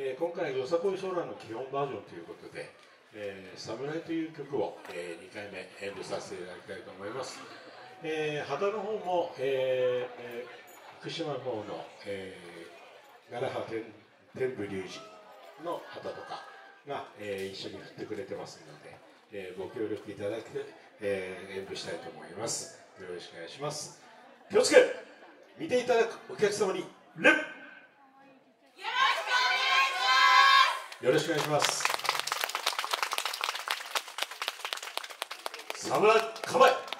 えー、今回よさこいソーラーの基本バージョンということで「えー、侍」という曲を、えー、2回目演舞させていただきたいと思います、えー、旗の方も、えーえー、福島の方の、えー、奈良派天部隆二の旗とかが、えー、一緒に振ってくれてますので、えー、ご協力いただき、えー、演舞したいと思います。よろしくお願いします。気をつけ見ていただくお客様に礼よろしくお願いします。侍構え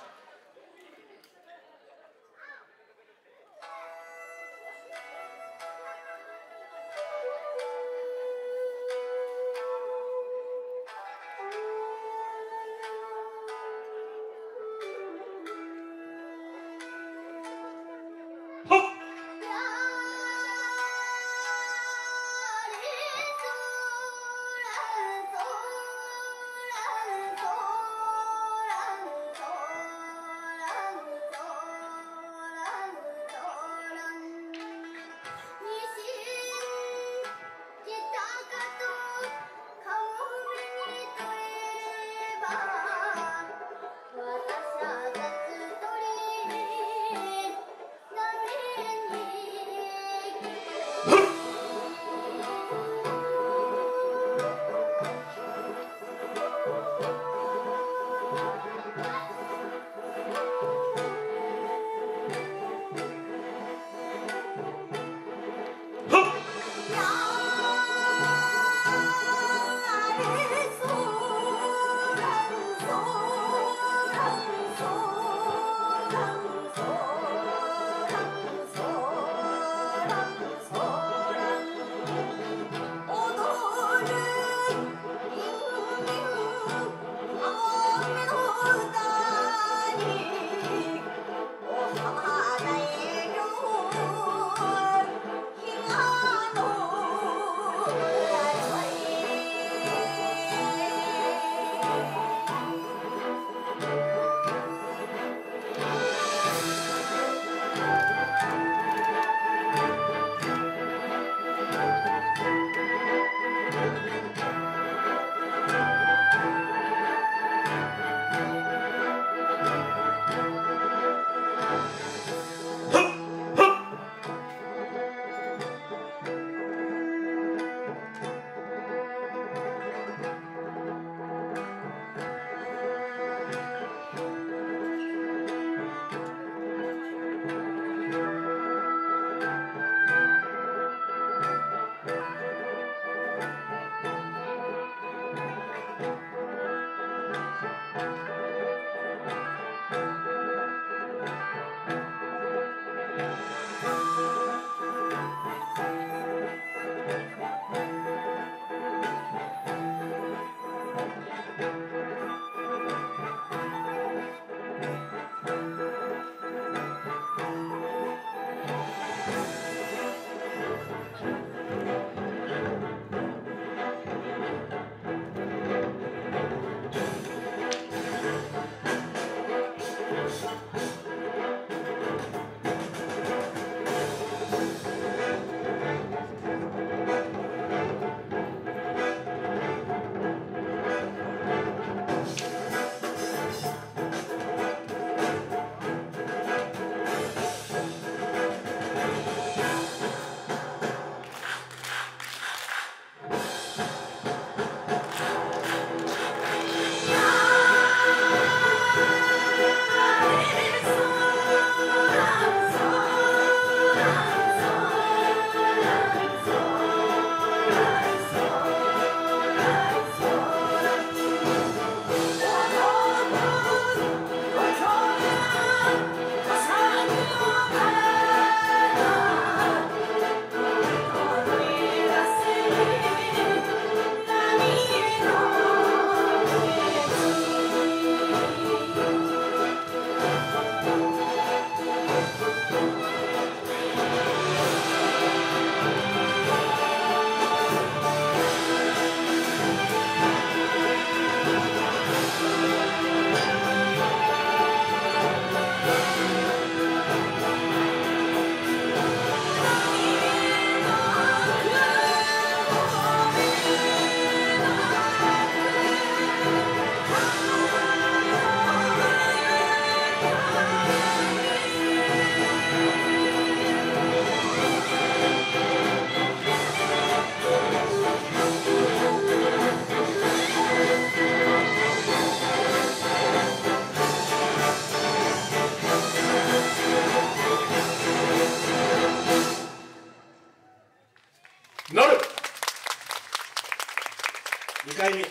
回目、え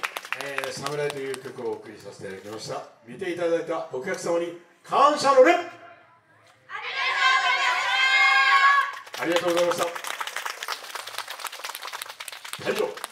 ー、侍という曲をお送りさせていただきました。見ていただいたお客様に感謝の念。ありがとうございました。大丈夫。